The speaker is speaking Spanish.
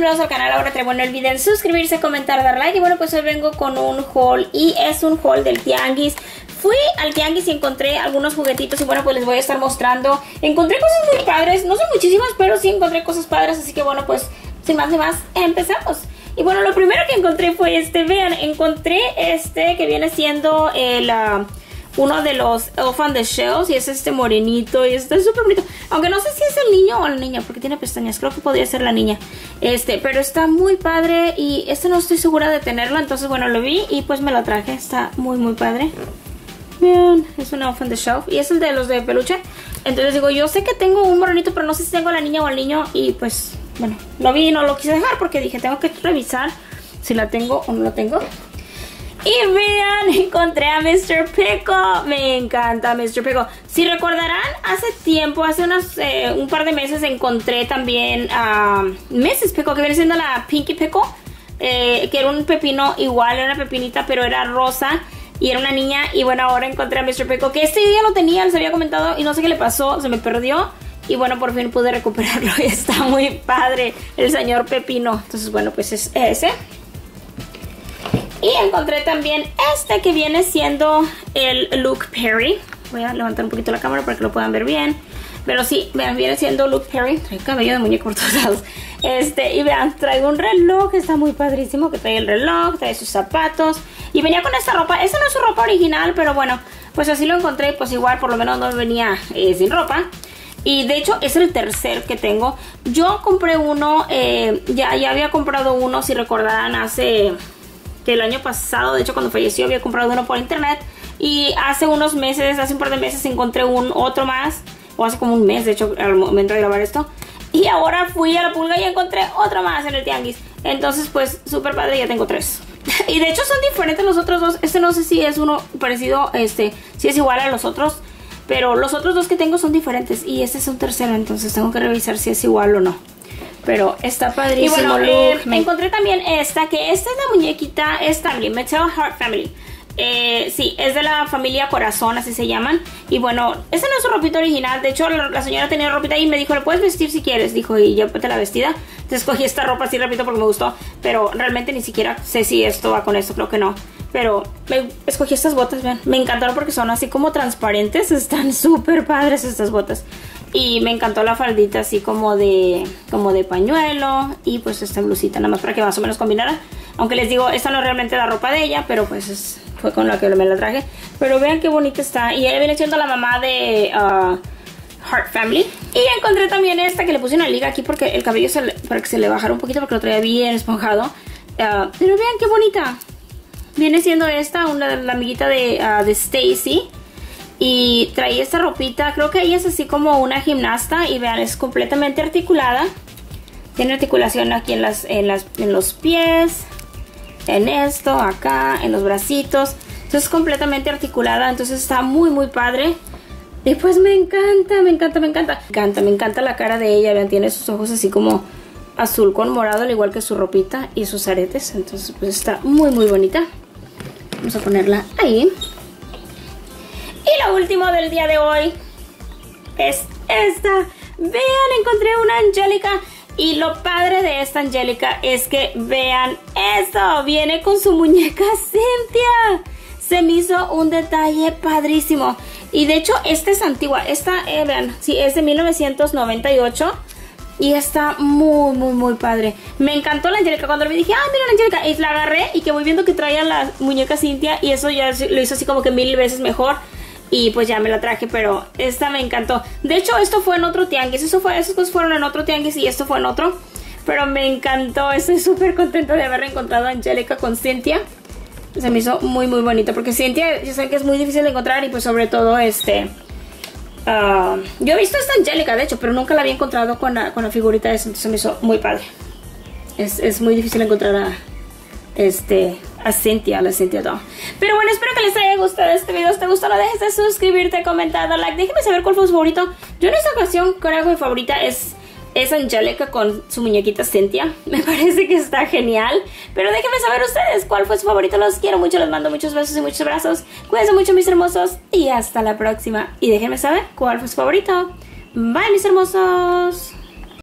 nuevos al canal, ahora te bueno, no olviden suscribirse, comentar, dar like. Y bueno, pues hoy vengo con un haul y es un haul del Tianguis. Fui al Tianguis y encontré algunos juguetitos y bueno, pues les voy a estar mostrando. Encontré cosas muy padres, no son muchísimas, pero sí encontré cosas padres, así que bueno, pues sin más ni más, empezamos. Y bueno, lo primero que encontré fue este, vean, encontré este que viene siendo el... Uh, uno de los Elf on the y es este morenito y está súper bonito. Aunque no sé si es el niño o la niña porque tiene pestañas. Creo que podría ser la niña. Este, pero está muy padre y este no estoy segura de tenerlo. Entonces, bueno, lo vi y pues me lo traje. Está muy, muy padre. Vean, es un Elf on the Shelf y es el de los de peluche. Entonces digo, yo sé que tengo un morenito, pero no sé si tengo la niña o el niño. Y pues, bueno, lo vi y no lo quise dejar porque dije, tengo que revisar si la tengo o no la tengo. Y vean, encontré a Mr. Pickle. Me encanta Mr. Pickle. Si recordarán, hace tiempo, hace unos, eh, un par de meses encontré también a Mrs. Pickle, que viene siendo la Pinky Pickle. Eh, que era un pepino igual, era una pepinita, pero era rosa. Y era una niña. Y bueno, ahora encontré a Mr. Pickle, que este día lo tenía, les había comentado. Y no sé qué le pasó, se me perdió. Y bueno, por fin pude recuperarlo. Y está muy padre el señor Pepino. Entonces, bueno, pues es ese. Y encontré también este que viene siendo el Luke Perry. Voy a levantar un poquito la cámara para que lo puedan ver bien. Pero sí, vean, viene siendo Luke Perry. Trae cabello de muñeco. Este, y vean, traigo un reloj, está muy padrísimo. Que trae el reloj, trae sus zapatos. Y venía con esta ropa. Esta no es su ropa original, pero bueno, pues así lo encontré. Pues igual, por lo menos no venía eh, sin ropa. Y de hecho es el tercer que tengo. Yo compré uno, eh, ya, ya había comprado uno, si recordarán, hace que el año pasado, de hecho cuando falleció había comprado uno por internet y hace unos meses, hace un par de meses encontré un otro más, o hace como un mes de hecho al momento de grabar esto, y ahora fui a la pulga y encontré otro más en el tianguis. Entonces pues súper padre, ya tengo tres. y de hecho son diferentes los otros dos, este no sé si es uno parecido, este, si es igual a los otros, pero los otros dos que tengo son diferentes y este es un tercero, entonces tengo que revisar si es igual o no. Pero está padrísimo. Y bueno, eh, me encontré también esta, que esta es la muñequita, es también Metal Heart Family. Eh, sí, es de la familia Corazón, así se llaman. Y bueno, esta no es su ropita original. De hecho, la, señora tenía ropita y me dijo, ¿le puedes vestir si quieres? Dijo, y yo te la vestida. Entonces escogí esta ropa así rápido porque me gustó. Pero realmente ni siquiera sé si esto va con esto, creo que no. Pero me escogí estas botas, vean. Me encantaron porque son así como transparentes. Están súper padres estas botas. Y me encantó la faldita así como de, como de pañuelo. Y pues esta blusita nada más para que más o menos combinara. Aunque les digo, esta no es realmente la ropa de ella, pero pues fue con la que me la traje. Pero vean qué bonita está. Y ella viene siendo la mamá de uh, Heart Family. Y encontré también esta que le puse una liga aquí porque el cabello se para que se le bajara un poquito porque lo traía bien esponjado. Uh, pero vean qué bonita. Viene siendo esta, una, la amiguita de, uh, de Stacy. Y trae esta ropita, creo que ella es así como una gimnasta y vean, es completamente articulada. Tiene articulación aquí en, las, en, las, en los pies, en esto, acá, en los bracitos. Entonces es completamente articulada, entonces está muy muy padre. Y pues me encanta, me encanta, me encanta. Me encanta, me encanta la cara de ella, vean, tiene sus ojos así como azul con morado, al igual que su ropita y sus aretes. Entonces pues está muy muy bonita. Vamos a ponerla ahí. Y lo último del día de hoy es esta. Vean, encontré una Angélica. Y lo padre de esta Angélica es que vean eso. Viene con su muñeca Cynthia. Se me hizo un detalle padrísimo. Y de hecho, esta es antigua. Esta, eh, vean, sí, es de 1998. Y está muy, muy, muy padre. Me encantó la Angélica. Cuando me dije, ah, mira la Angélica. Y la agarré y que voy viendo que traía la muñeca Cintia. Y eso ya lo hizo así como que mil veces mejor y pues ya me la traje, pero esta me encantó. De hecho, esto fue en otro tianguis, eso fue, esas cosas fueron en otro tianguis y esto fue en otro. Pero me encantó, estoy súper contenta de haber encontrado a Angélica con Cintia. Se me hizo muy muy bonito porque Cintia, yo sé que es muy difícil de encontrar y pues sobre todo este... Ah, yo he visto esta Angélica, de hecho, pero nunca la había encontrado con la, con la figurita de eso, entonces me hizo muy padre. Es, es muy difícil encontrar a, este, a Cynthia, la Cynthia Doll. Pero bueno, espero que les haya gustado este video. Si te gustó, no dejes de suscribirte, comentar, dar like. Déjenme saber cuál fue su favorito. Yo en esta ocasión creo que mi favorita es, es Angelica con su muñequita Cynthia. Me parece que está genial. Pero déjenme saber ustedes cuál fue su favorito. Los quiero mucho, les mando muchos besos y muchos abrazos. Cuídense mucho, mis hermosos. Y hasta la próxima. Y déjenme saber cuál fue su favorito. Bye, mis hermosos.